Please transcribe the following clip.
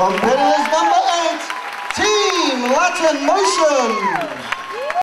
Competitors number eight, Team Latin Motion.